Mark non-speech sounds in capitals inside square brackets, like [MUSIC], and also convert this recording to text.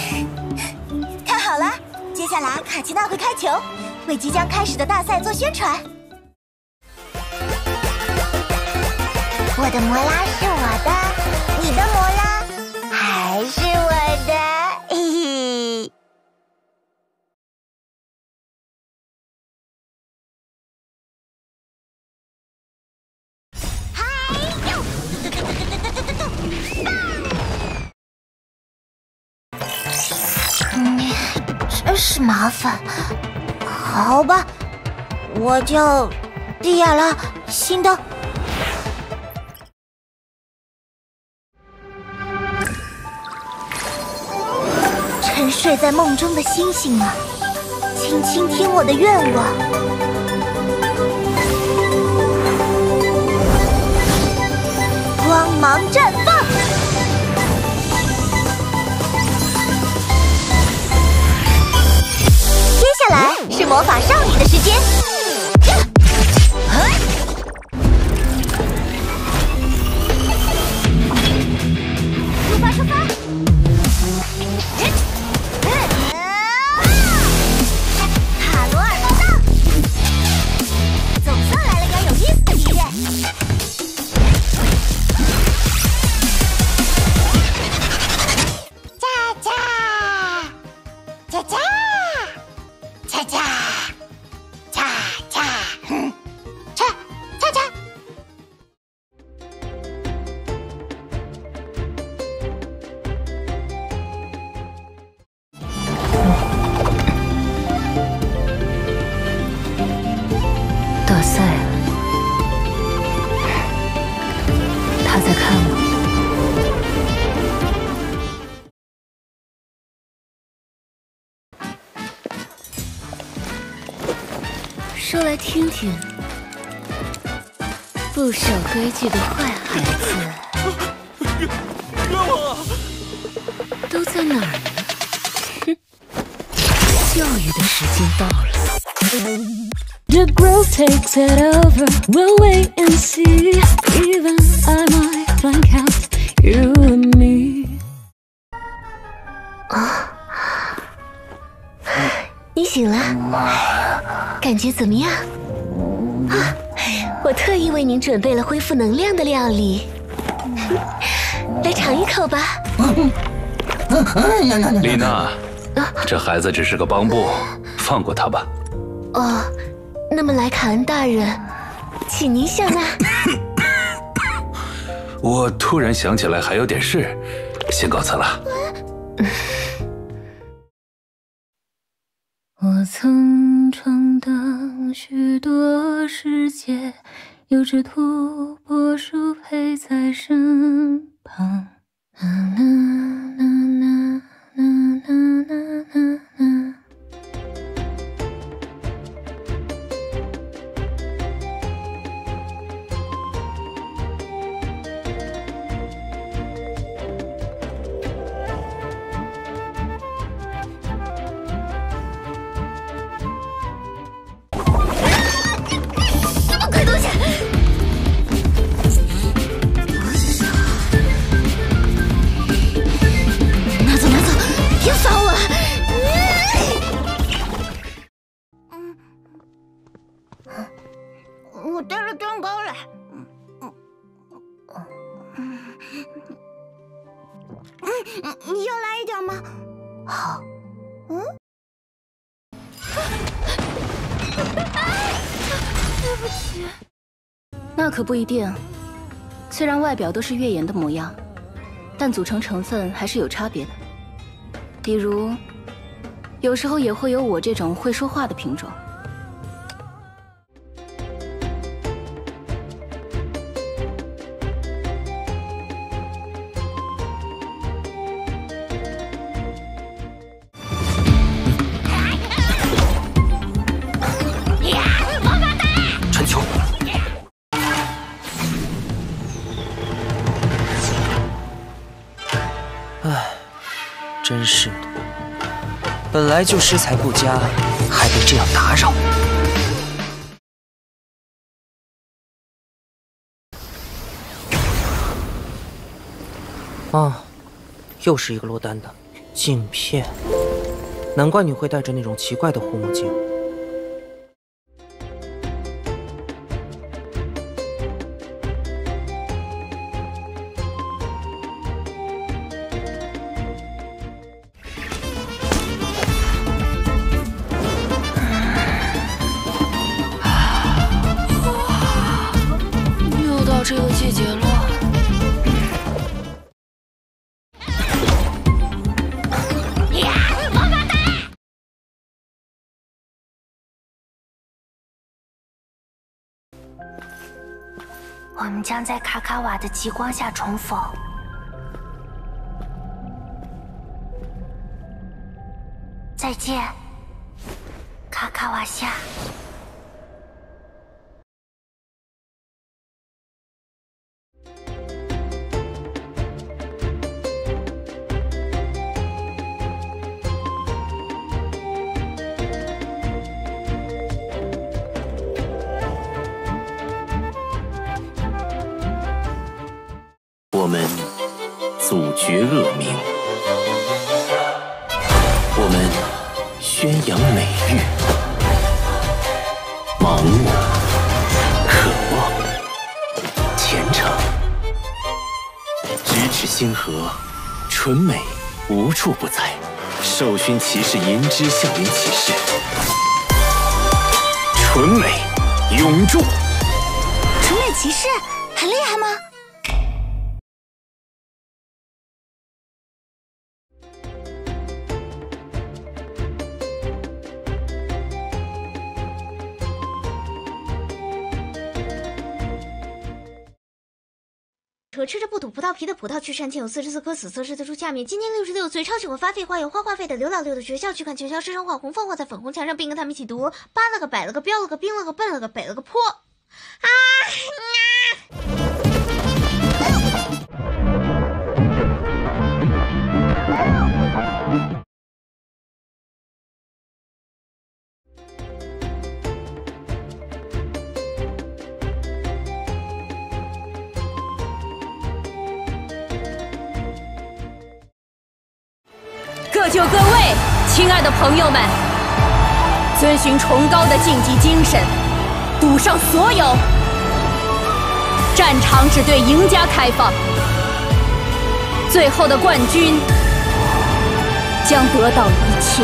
[LAUGHS] 看好了，接下来卡奇娜会开球，为即将开始的大赛做宣传。我的魔拉是我的，你的魔拉还是我的，[LAUGHS] 嘿嘿。[LAUGHS] 是麻烦。好吧，我就迪亚拉，新的。沉睡在梦中的星星们，请倾听我的愿望。光芒绽放。说来听听，不守规矩的坏孩子冤枉啊！都在哪儿呢？哼，教育的时间到了。The growth takes it over. We'll wait and see. Even I might blank out you and me. 啊你醒了，感觉怎么样？啊，我特意为您准备了恢复能量的料理，来尝一口吧。丽娜，这孩子只是个帮布，放过他吧。哦，那么莱卡恩大人，请您笑纳。[COUGHS] 我突然想起来还有点事，先告辞了。我曾有只土拨鼠陪在身旁。嗯，你要来一点吗？好，嗯。对不起那可不一定。虽然外表都是月岩的模样，但组成成分还是有差别的。比如，有时候也会有我这种会说话的品种。真是的，本来就身材不佳，还被这样打扰。啊，又是一个落单的，镜片，难怪你会戴着那种奇怪的护目镜。我们将在卡卡瓦的极光下重逢。再见，卡卡瓦夏。我们阻绝恶名，我们宣扬美誉，盲目、渴望、虔诚，咫尺星河，纯美无处不在。授勋骑士银之笑云骑士，纯美永驻。纯美骑士很厉害吗？说吃着不吐葡萄皮的葡萄去山前有四十四棵紫色柿子树下面，今年六十六岁，超喜欢发废话，有花话费的刘老六的学校去看全校师生画红凤凰在粉红墙上，并跟他们一起读扒了个摆了个标了个冰了个笨了个北了个坡。啊！各就各位，亲爱的朋友们，遵循崇高的竞技精神，赌上所有。战场只对赢家开放，最后的冠军将得到一切。